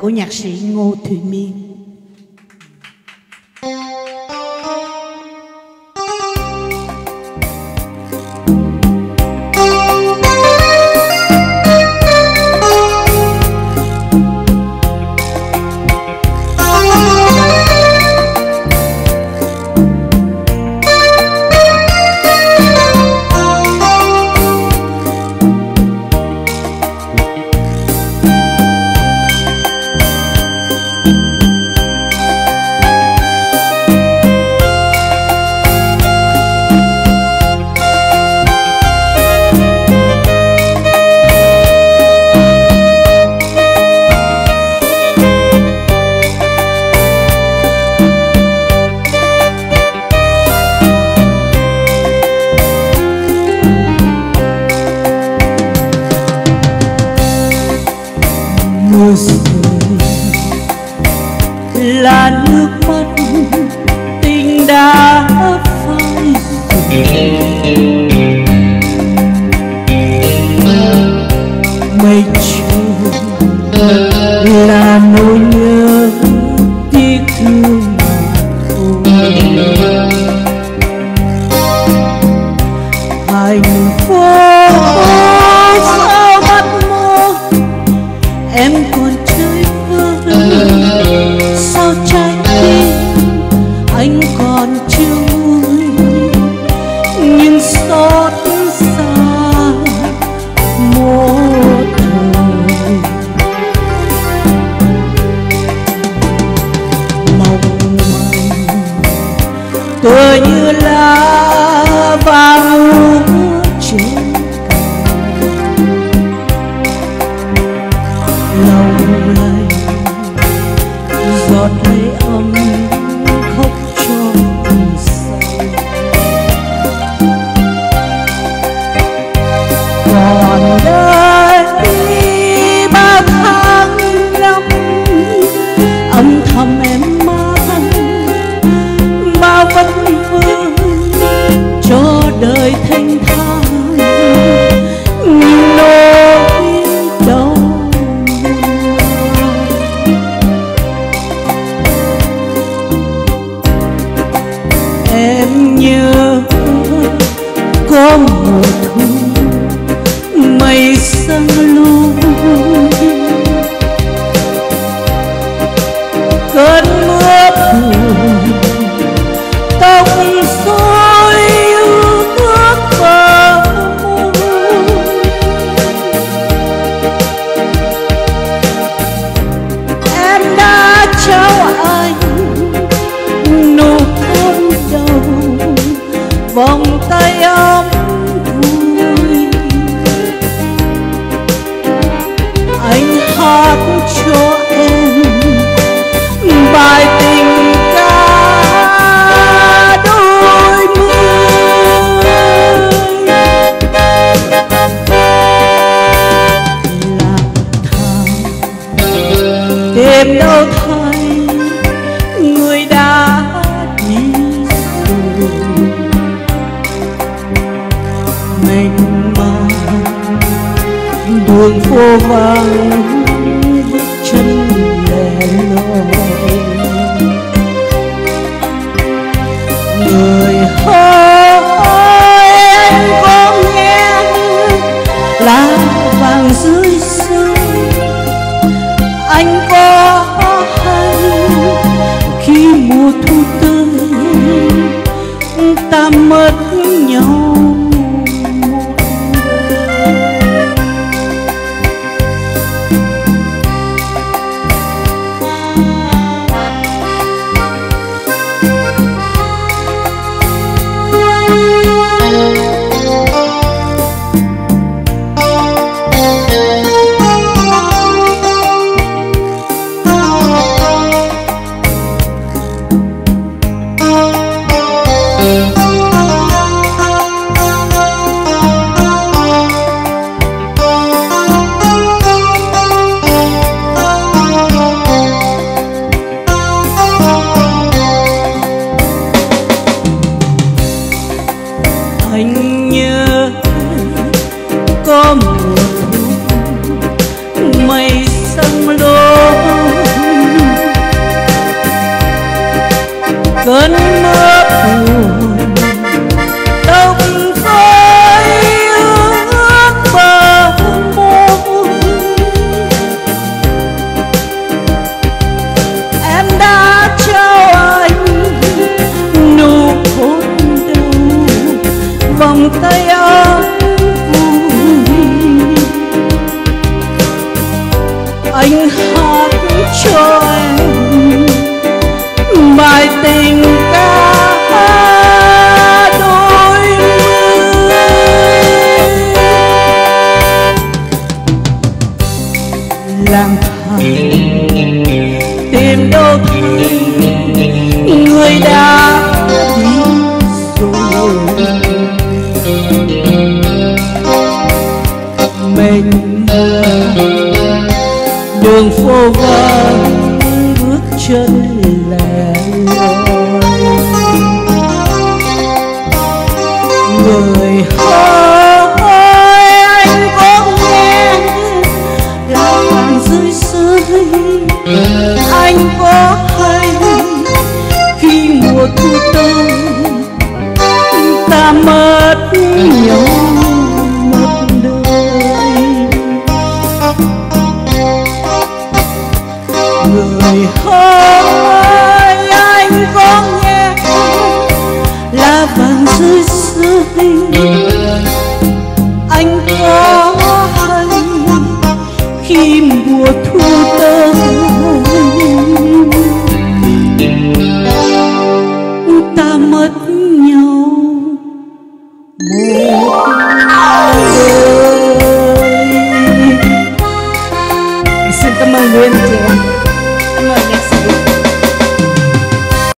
của nhạc sĩ Ngô Thụy Miên. tựa như lá vàng uống trên lòng này giọt lệ vòng tay âu vắng chân đèn lối người ơi, em có nghe lá vàng dưới sông anh có hay khi mùa thu anh nhớ. Có một mây sông đô cơn mưa buồn tình ca đôi lang thang tìm đâu thấy người đã đi rồi. Mình đường phố vắng bước chân.